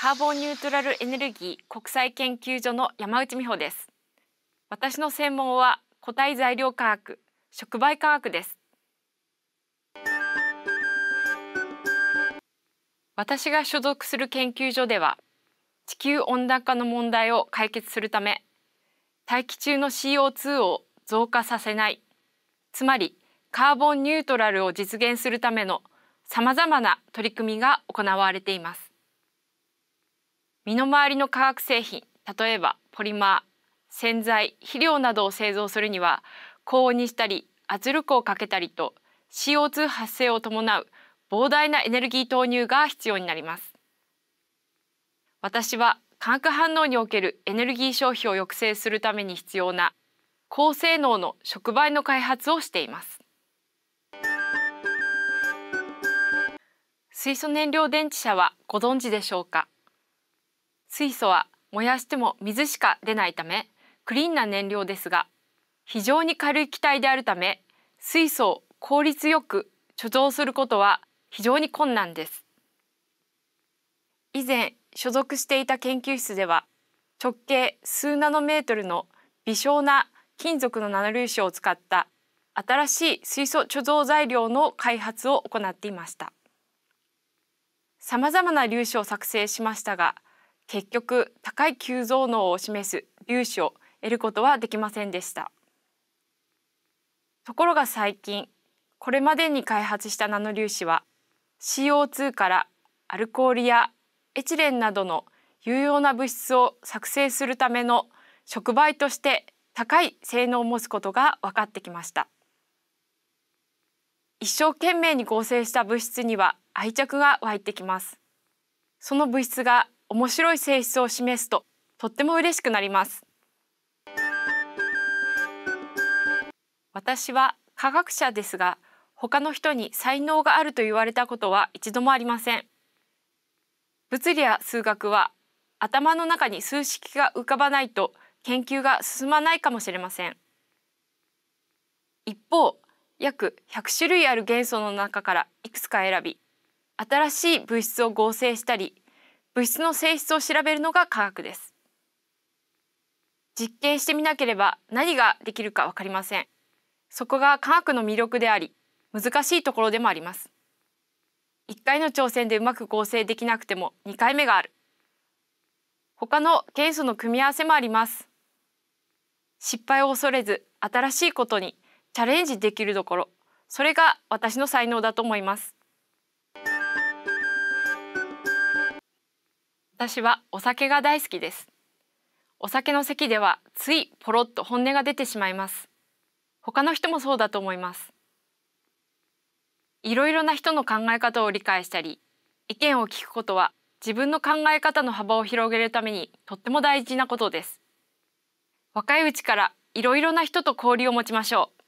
カーボンニュートラルエネルギー国際研究所の山内美穂です。私の専門は固体材料科学触媒科学です。私が所属する研究所では地球温暖化の問題を解決するため大気中の CO2 を増加させないつまりカーボンニュートラルを実現するためのさまざまな取り組みが行われています。身の回りの化学製品例えばポリマー洗剤肥料などを製造するには高温にしたり圧力をかけたりと CO2 発生を伴う膨大なエネルギー投入が必要になります。私は化学反応におけるエネルギー消費を抑制するために必要な高性能の触媒の開発をしています。水素燃料電池車はご存知でしょうか？水素は燃やしても水しか出ないためクリーンな燃料ですが非常に軽い気体であるため水素を効率よく貯蔵することは非常に困難です。以前所属していた研究室では直径数ナノメートルの微小な金属のナノ粒子を使った新しい水素貯蔵材料の開発を行っていました。さまざまな粒子を作成しましたが結局高い急増能を示す粒子を得ることはできませんでした。ところが最近これまでに開発したナノ粒子は CO2 からアルコールやエチレンなどの有用な物質を作成するための触媒として高い性能を持つことが分かってきました。一生懸命に合成した物質には愛着が湧いてきます。その物質が面白い性質を示すととっても嬉しくなります。私は科学者ですが他の人に才能があると言われたことは一度もありません。物理や数学は頭の中に数式が浮かばないと研究が進まないかもしれません。一方約100種類ある元素の中からいくつか選び新しい物質を合成したり物質の性質を調べるのが科学です。実験してみなければ何ができるかわかりません。そこが科学の魅力であり難しいところでもあります。1回の挑戦でうまく合成できなくても2回目がある。他の元素の組み合わせもあります。失敗を恐れず新しいことにチャレンジできるところ。それが私の才能だと思います。私はお酒が大好きです。お酒の席ではついポロッと本音が出てしまいます。他の人もそうだと思います。いろいろな人の考え方を理解したり意見を聞くことは自分の考え方の幅を広げるためにとっても大事なことです。若いうちからいろいろな人と交流を持ちましょう。